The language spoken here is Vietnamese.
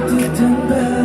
didn't matter